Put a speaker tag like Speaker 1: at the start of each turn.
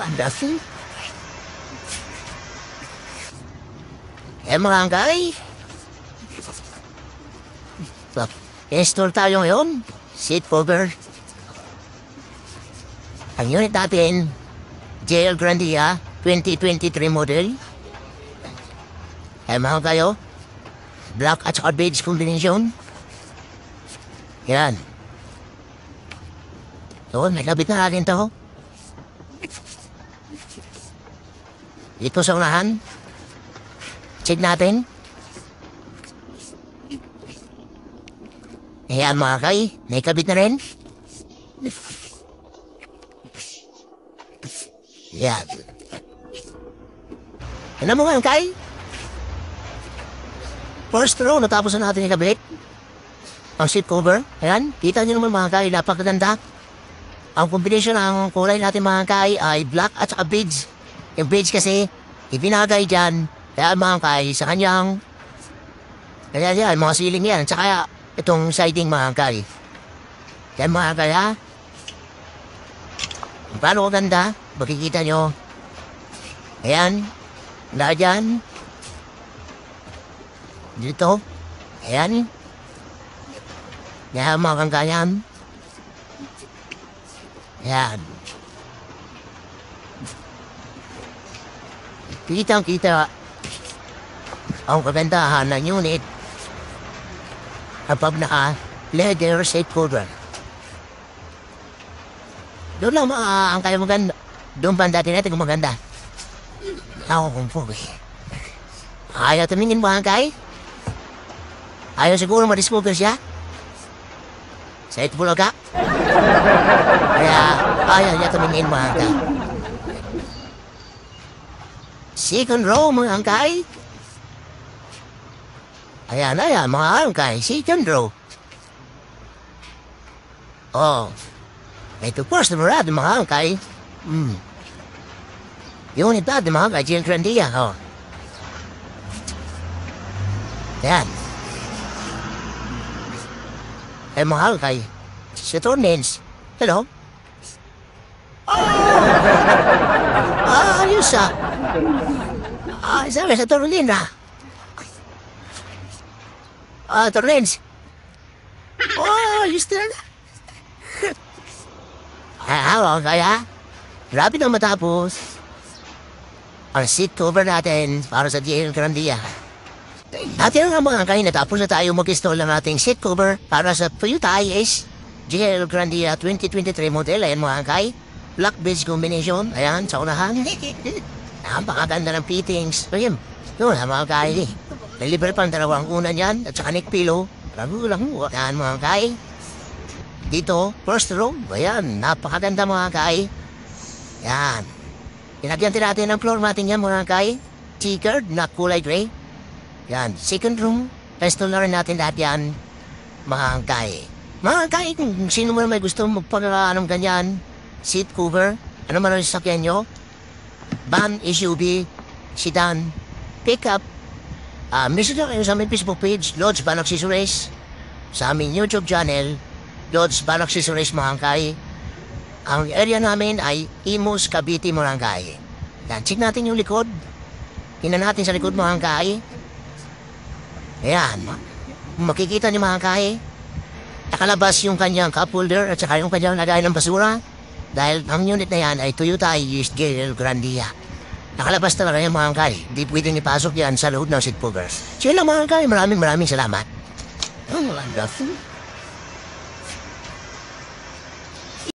Speaker 1: ang dasi. Eh. So, install tayo ngayon. Seat cover. Ang unit natin, JL Grandia 2023 model. Eh mga kayo, black at saka beige combination. Yan. Doon, may labit na natin to. Dito sa unahan. Check natin. Ayan mga kay, may kabit na rin. Yan. Ano mo nga kay? First row, natapos na natin yung kabit. Ang seat cover. Ayan, kita niyo naman mga kay, napakaganda. Ang combination ng kulay natin mga kay ay black at saka beige. Yung beige kasi, ibinagay dyan. Kaya mga kay, sa kanyang... Kaya yan, mga ceiling yan. Tsaka itong siding mga kay. Kaya mga kay ha. Paano ganda? Makikita nyo. Ayan. Na dyan. Dito. Ayan. Kaya mga kangkayan. Ayan. Kitang kita ang kagandahan ng unit kapag naka leather seat cover. Doon lang mga ang kaya maganda. Doon pa ang dati natin kung maganda. Ako kung po eh. Ayaw tumingin mo ang kay? Ayaw siguro madiscover siya? Sa Itbulaga? Kaya ayaw niya tumingin mga angkay. Second row mga angkay. Ayan, ayan mga angkay. Second row. Oh. Ito first number mga angkay. Hmm. Natin mga angkay. Children dia. Oh. Yan. Eh mga angkay. Si Tornens. Hello? Ah, ayos ah. Ah, sabi sa Torlin ah. Ah, Torlins. Oh, ayos na. Ah, okay ah. Grabe na matapos. Ang seat cover natin para sa JL Grandia. At yun nga mga kain, natapos na tayo mag-install ng ating seat cover para sa Toyota IS JL Grandia 2023 model. Ayan mga kay. Black beige combination. Ayan, sa unahan. Napakaganda ng fittings. Ayun, yun mga kay. Deliver pa ang dalawang unan yan at saka neck pillow. Lago lang mo. Ayan mga kay. Dito, first row. Ayan, napakaganda mga kay. Yan. Pinagyan din natin ng floor matting yan mga kay. Checkered na kulay gray. Yan, second room. Install na rin natin lahat yan. Mga kay. Mga kay, kung sino man may gusto magpag-anong ganyan, seat cover, ano man ang sasakyan nyo, van, SUV, sedan, pickup, Ah, uh, message lang kayo sa aming Facebook page, Lodge Banok Accessories. Sa aming YouTube channel, Lodge Banok Accessories Mahangkay. Ang area namin ay Imus, Cavite, Morangkay. Yan, check natin yung likod. Tingnan natin sa likod Mahangkay. Ayan, makikita niyo Mahangkay. Nakalabas yung kanyang cup holder at saka yung kanyang lagay ng basura. Dahil ang unit na yan ay Toyota Used Gale Grandia. Nakalabas talaga yung mga kay. Hindi pwedeng ipasok yan sa loob ng seat covers. So yun lang mga kay. Maraming maraming salamat. Oh, wonderful.